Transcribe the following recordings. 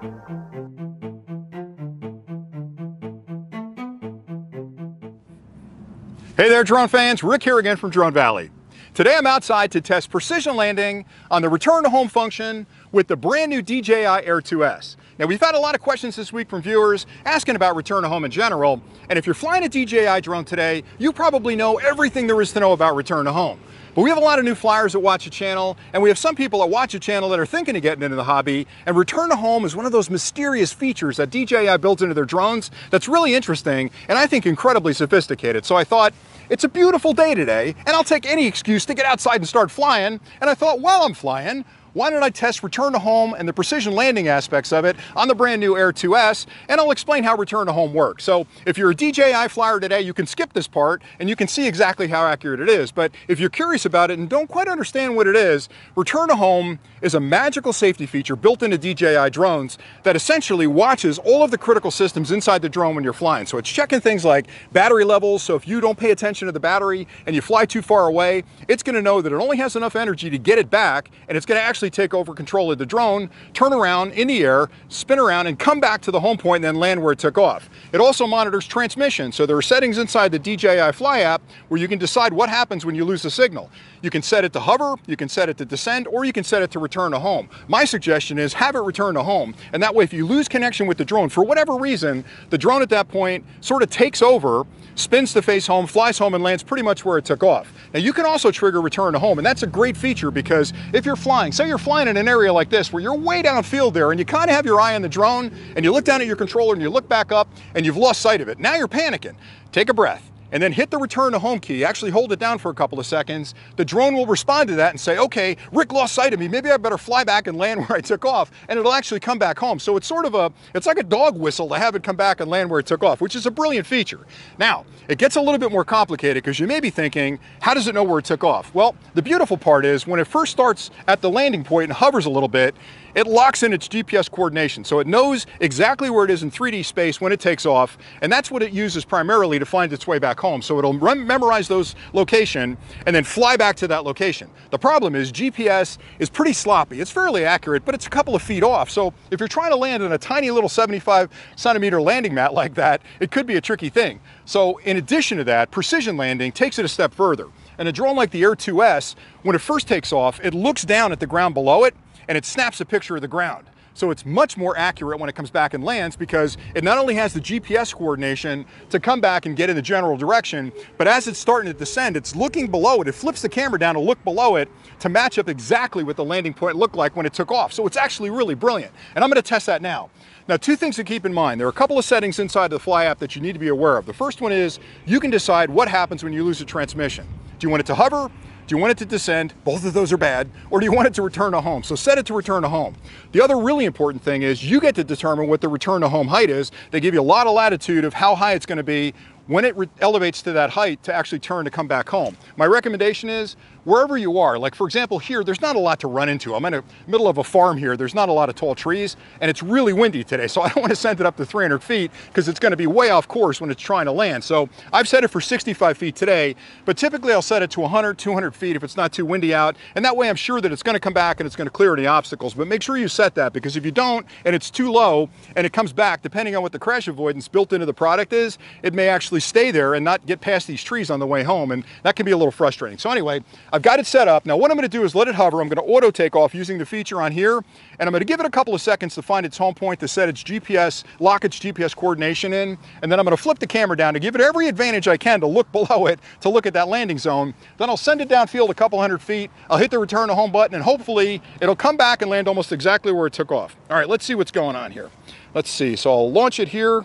Hey there drone fans, Rick here again from Drone Valley. Today I'm outside to test precision landing on the return to home function with the brand new DJI Air 2S. Now we've had a lot of questions this week from viewers asking about return to home in general, and if you're flying a DJI drone today, you probably know everything there is to know about return to home. But we have a lot of new flyers that watch the channel, and we have some people that watch the channel that are thinking of getting into the hobby, and return to home is one of those mysterious features that DJI built into their drones that's really interesting, and I think incredibly sophisticated. So I thought, it's a beautiful day today, and I'll take any excuse to get outside and start flying, and I thought while I'm flying, why don't I test return to home and the precision landing aspects of it on the brand new Air 2S, and I'll explain how return to home works. So if you're a DJI flyer today, you can skip this part and you can see exactly how accurate it is. But if you're curious about it and don't quite understand what it is, return to home is a magical safety feature built into DJI drones that essentially watches all of the critical systems inside the drone when you're flying. So it's checking things like battery levels. So if you don't pay attention to the battery and you fly too far away, it's gonna know that it only has enough energy to get it back and it's gonna actually actually take over control of the drone, turn around in the air, spin around, and come back to the home point and then land where it took off. It also monitors transmission, so there are settings inside the DJI Fly app where you can decide what happens when you lose the signal. You can set it to hover, you can set it to descend, or you can set it to return to home. My suggestion is have it return to home, and that way if you lose connection with the drone for whatever reason, the drone at that point sort of takes over, spins to face home, flies home, and lands pretty much where it took off. Now you can also trigger return to home, and that's a great feature because if you're flying, say you're flying in an area like this where you're way downfield there and you kind of have your eye on the drone and you look down at your controller and you look back up and you've lost sight of it. Now you're panicking. Take a breath and then hit the return to home key, actually hold it down for a couple of seconds, the drone will respond to that and say, okay, Rick lost sight of me, maybe I better fly back and land where I took off, and it'll actually come back home. So it's sort of a, it's like a dog whistle to have it come back and land where it took off, which is a brilliant feature. Now, it gets a little bit more complicated because you may be thinking, how does it know where it took off? Well, the beautiful part is when it first starts at the landing point and hovers a little bit, it locks in its GPS coordination. So it knows exactly where it is in 3D space when it takes off, and that's what it uses primarily to find its way back home. So it'll memorize those location and then fly back to that location. The problem is GPS is pretty sloppy. It's fairly accurate, but it's a couple of feet off. So if you're trying to land on a tiny little 75 centimeter landing mat like that, it could be a tricky thing. So in addition to that, precision landing takes it a step further. And a drone like the Air 2S, when it first takes off, it looks down at the ground below it and it snaps a picture of the ground. So it's much more accurate when it comes back and lands because it not only has the GPS coordination to come back and get in the general direction, but as it's starting to descend, it's looking below it. It flips the camera down to look below it to match up exactly what the landing point looked like when it took off. So it's actually really brilliant. And I'm gonna test that now. Now, two things to keep in mind. There are a couple of settings inside the Fly app that you need to be aware of. The first one is you can decide what happens when you lose a transmission. Do you want it to hover? Do you want it to descend? Both of those are bad. Or do you want it to return to home? So set it to return to home. The other really important thing is you get to determine what the return to home height is. They give you a lot of latitude of how high it's going to be when it elevates to that height to actually turn to come back home. My recommendation is wherever you are, like for example here, there's not a lot to run into. I'm in the middle of a farm here. There's not a lot of tall trees and it's really windy today. So I don't want to send it up to 300 feet because it's going to be way off course when it's trying to land. So I've set it for 65 feet today, but typically I'll set it to 100, 200 feet if it's not too windy out. And that way I'm sure that it's going to come back and it's going to clear any obstacles. But make sure you set that because if you don't and it's too low and it comes back, depending on what the crash avoidance built into the product is, it may actually stay there and not get past these trees on the way home. And that can be a little frustrating. So anyway, I've got it set up. Now what I'm gonna do is let it hover. I'm gonna auto take off using the feature on here. And I'm gonna give it a couple of seconds to find its home point to set its GPS, lock its GPS coordination in. And then I'm gonna flip the camera down to give it every advantage I can to look below it, to look at that landing zone. Then I'll send it downfield a couple hundred feet. I'll hit the return to home button and hopefully it'll come back and land almost exactly where it took off. All right, let's see what's going on here. Let's see, so I'll launch it here.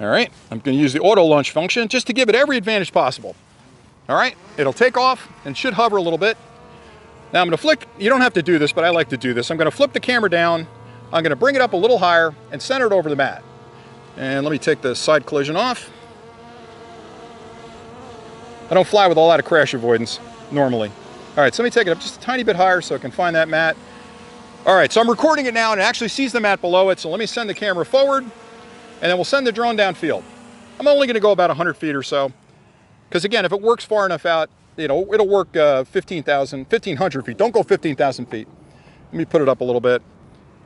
All right, I'm gonna use the auto launch function just to give it every advantage possible. All right, it'll take off and should hover a little bit. Now I'm gonna flick, you don't have to do this, but I like to do this. I'm gonna flip the camera down, I'm gonna bring it up a little higher and center it over the mat. And let me take the side collision off. I don't fly with a lot of crash avoidance normally. All right, so let me take it up just a tiny bit higher so I can find that mat. All right, so I'm recording it now and it actually sees the mat below it. So let me send the camera forward and then we'll send the drone downfield. I'm only gonna go about 100 feet or so, because again, if it works far enough out, you know, it'll work uh, 15,000, 1,500 feet. Don't go 15,000 feet. Let me put it up a little bit.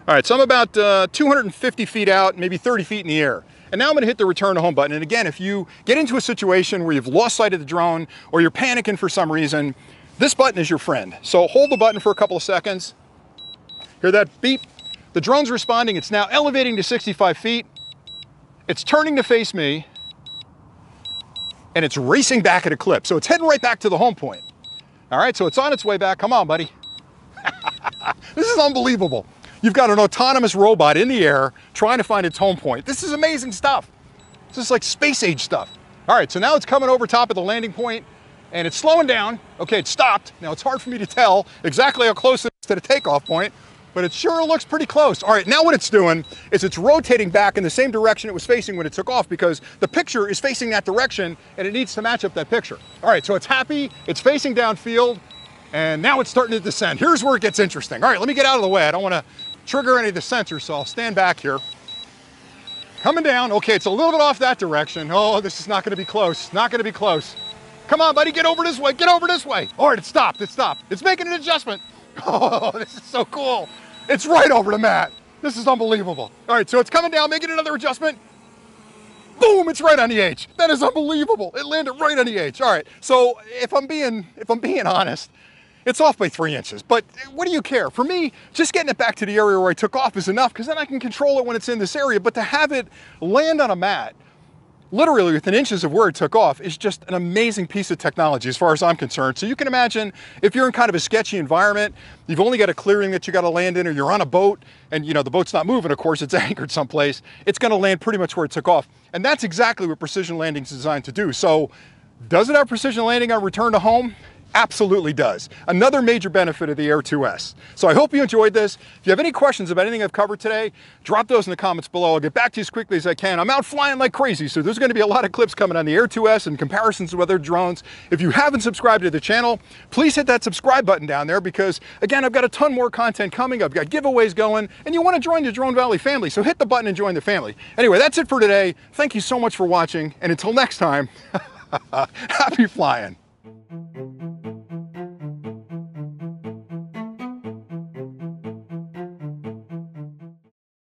All right, so I'm about uh, 250 feet out, maybe 30 feet in the air. And now I'm gonna hit the return to home button. And again, if you get into a situation where you've lost sight of the drone or you're panicking for some reason, this button is your friend. So hold the button for a couple of seconds. Hear that beep? The drone's responding. It's now elevating to 65 feet. It's turning to face me and it's racing back at a clip. So it's heading right back to the home point. All right, so it's on its way back. Come on, buddy. this is unbelievable. You've got an autonomous robot in the air trying to find its home point. This is amazing stuff. This is like space age stuff. All right, so now it's coming over top of the landing point and it's slowing down. Okay, it stopped. Now it's hard for me to tell exactly how close it is to the takeoff point, but it sure looks pretty close. All right, now what it's doing is it's rotating back in the same direction it was facing when it took off because the picture is facing that direction and it needs to match up that picture. All right, so it's happy, it's facing downfield, and now it's starting to descend. Here's where it gets interesting. All right, let me get out of the way. I don't wanna trigger any of the sensors, so I'll stand back here. Coming down, okay, it's a little bit off that direction. Oh, this is not gonna be close, not gonna be close. Come on, buddy, get over this way, get over this way. All right, it stopped, it stopped. It's making an adjustment. Oh, this is so cool. It's right over the mat. This is unbelievable. All right, so it's coming down, making another adjustment. Boom, it's right on the H. That is unbelievable. It landed right on the H. All right, so if I'm being, if I'm being honest, it's off by three inches, but what do you care? For me, just getting it back to the area where I took off is enough because then I can control it when it's in this area, but to have it land on a mat literally within inches of where it took off is just an amazing piece of technology as far as I'm concerned. So you can imagine if you're in kind of a sketchy environment, you've only got a clearing that you got to land in or you're on a boat and you know the boat's not moving, of course, it's anchored someplace, it's going to land pretty much where it took off. And that's exactly what precision landing is designed to do. So does it have precision landing on return to home? Absolutely does. Another major benefit of the Air 2S. So I hope you enjoyed this. If you have any questions about anything I've covered today, drop those in the comments below. I'll get back to you as quickly as I can. I'm out flying like crazy, so there's gonna be a lot of clips coming on the Air 2S and comparisons with other drones. If you haven't subscribed to the channel, please hit that subscribe button down there because again, I've got a ton more content coming. I've got giveaways going and you wanna join the Drone Valley family, so hit the button and join the family. Anyway, that's it for today. Thank you so much for watching and until next time, happy flying.